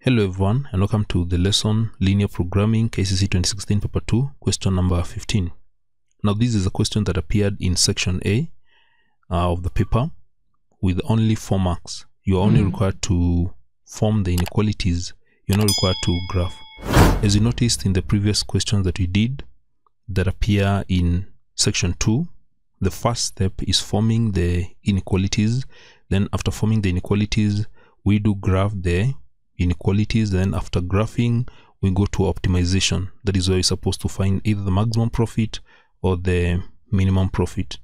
Hello everyone and welcome to the lesson Linear Programming KCSE 2016 paper 2 question number 15. Now this is a question that appeared in section A uh, of the paper with only 4 marks. You are only required to form the inequalities. You're not required to graph. As you noticed in the previous questions that we did that appear in section 2, the first step is forming the inequalities. Then after forming the inequalities, we do graph the inequalities then after graphing we go to optimization. That is where you're supposed to find either the maximum profit or the minimum profit.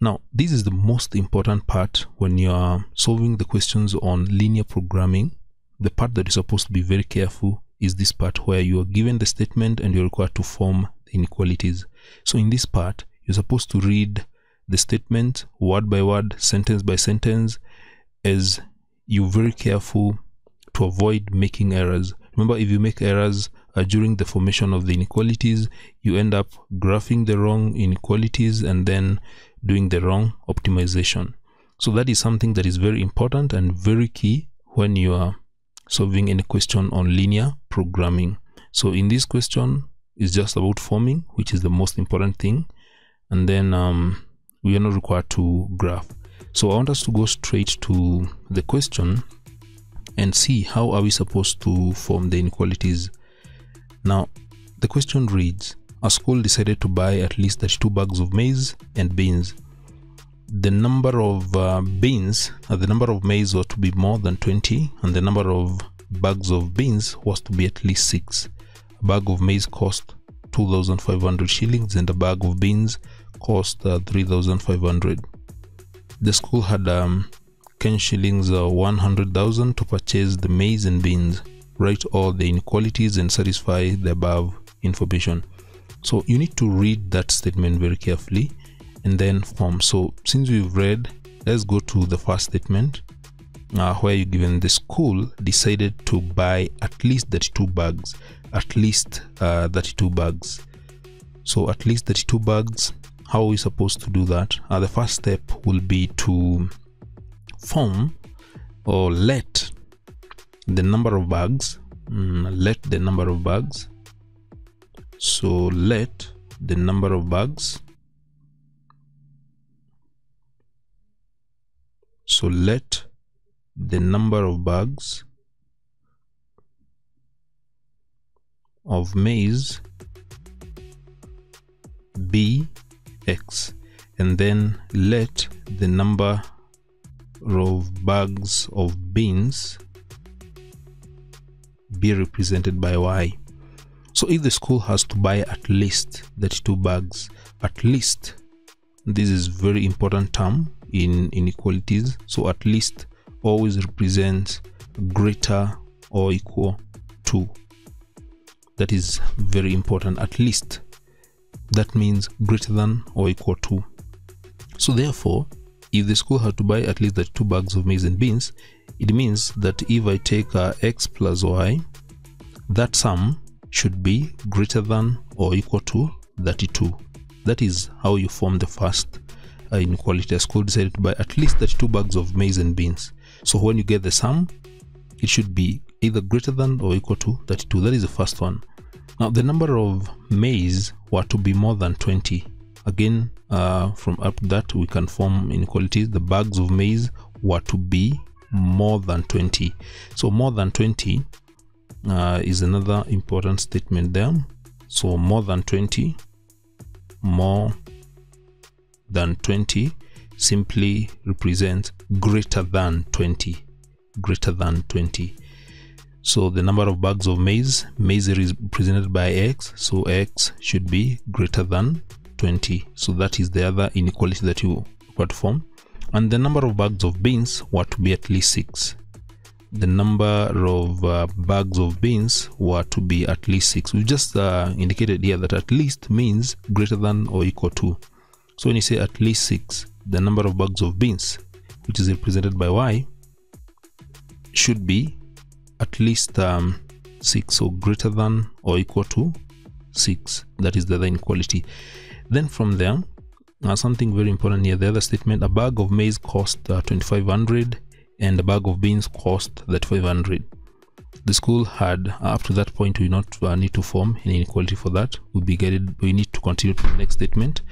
Now this is the most important part when you are solving the questions on linear programming. The part that is supposed to be very careful is this part where you are given the statement and you're required to form the inequalities. So in this part you're supposed to read the statement word by word sentence by sentence as you're very careful to avoid making errors. Remember, if you make errors uh, during the formation of the inequalities, you end up graphing the wrong inequalities and then doing the wrong optimization. So that is something that is very important and very key when you are solving any question on linear programming. So in this question, it's just about forming, which is the most important thing. And then um, we are not required to graph. So I want us to go straight to the question and see how are we supposed to form the inequalities. Now, the question reads, a school decided to buy at least 32 bags of maize and beans. The number of uh, beans, uh, the number of maize was to be more than 20 and the number of bags of beans was to be at least 6. A bag of maize cost 2,500 shillings and a bag of beans cost uh, 3,500. The school had um, Ken shillings uh, 100,000 to purchase the maize and beans, write all the inequalities and satisfy the above information. So you need to read that statement very carefully and then form. So since we've read, let's go to the first statement uh, where you given the school decided to buy at least 32 bags, at least uh, 32 bags. So at least 32 bags, how are we supposed to do that? Uh, the first step will be to form or let the number of bags mm, let the number of bags. So let the number of bags. So let the number of bags of maize be x and then let the number of bags of beans be represented by y. So if the school has to buy at least 32 bags at least this is very important term in inequalities. So at least always represents greater or equal to. That is very important. At least that means greater than or equal to. So therefore if the school had to buy at least the two bags of maize and beans, it means that if I take uh, x plus y, that sum should be greater than or equal to 32. That is how you form the first uh, inequality. A school decided to buy at least 32 bags of maize and beans. So when you get the sum, it should be either greater than or equal to 32. That is the first one. Now the number of maize were to be more than 20 again uh, from up that we can form inequalities. The bags of maize were to be more than 20 so more than 20 uh, is another important statement there. So more than 20 more than 20 simply represents greater than 20 greater than 20 so the number of bags of maize maize is represented by x. So x should be greater than 20 so that is the other inequality that you form. And the number of bags of beans were to be at least six. The number of uh, bags of beans were to be at least six. We just uh, indicated here that at least means greater than or equal to. So when you say at least six the number of bags of beans which is represented by y should be at least um, 6 so greater than or equal to 6 that is the other inequality then from there uh, something very important here the other statement a bag of maize cost uh, 2500 and a bag of beans cost that 500 the school had up to that point we not uh, need to form an inequality for that. We be guided we need to continue to the next statement.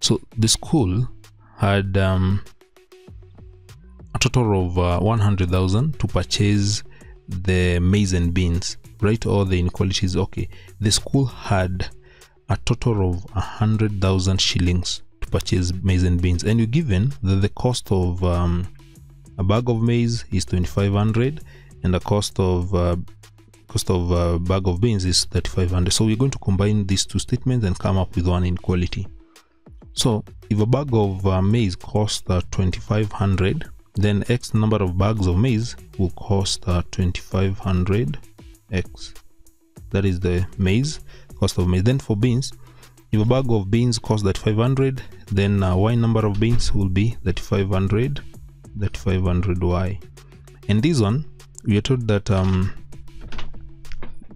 So the school had um, a total of uh, 100,000 to purchase the maize and beans. Right all the inequalities okay. The school had a total of 100,000 shillings to purchase maize and beans. And you're given that the cost of um, a bag of maize is 2500 and the cost of uh, cost of a bag of beans is 3500 so we're going to combine these two statements and come up with one inequality so if a bag of uh, maize costs uh, 2500 then x number of bags of maize will cost uh, 2500 x. That is the maize cost of maize then for beans if a bag of beans costs that 500 then uh, y number of beans will be that 500 that 500 y. And this one we are told that um,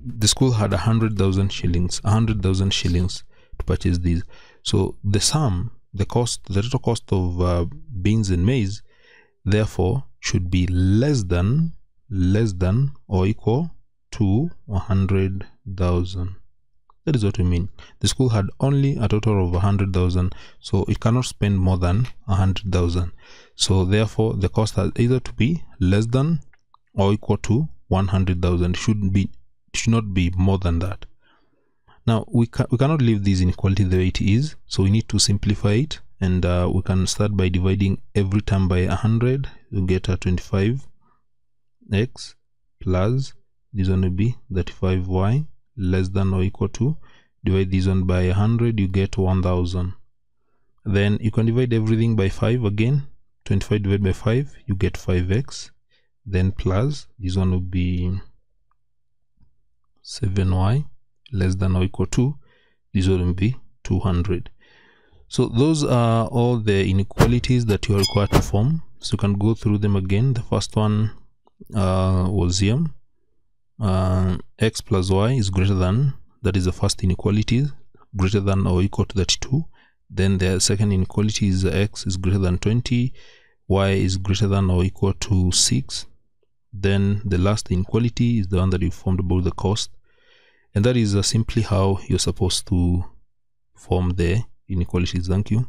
the school had a hundred thousand shillings a hundred thousand shillings to purchase these. So the sum the cost the total cost of uh, beans and maize therefore should be less than less than or equal to 100,000 that is what we mean. The school had only a total of 100,000 so it cannot spend more than 100,000 so therefore the cost has either to be less than or equal to 100,000 should be should not be more than that. Now we, ca we cannot leave this inequality the way it is so we need to simplify it and uh, we can start by dividing every term by 100 you get a 25 x plus this one will be 35y less than or equal to divide this one by 100 you get 1000 then you can divide everything by 5 again. 25 divided by 5 you get 5x then plus this one will be 7y less than or equal to this one will be 200 so those are all the inequalities that you are required to form. So you can go through them again. The first one uh, was here uh, x plus y is greater than that is the first inequality greater than or equal to 32 then the second inequality is x is greater than 20 y is greater than or equal to 6 then the last inequality is the one that you formed about the cost. And that is uh, simply how you're supposed to form the inequalities. Thank you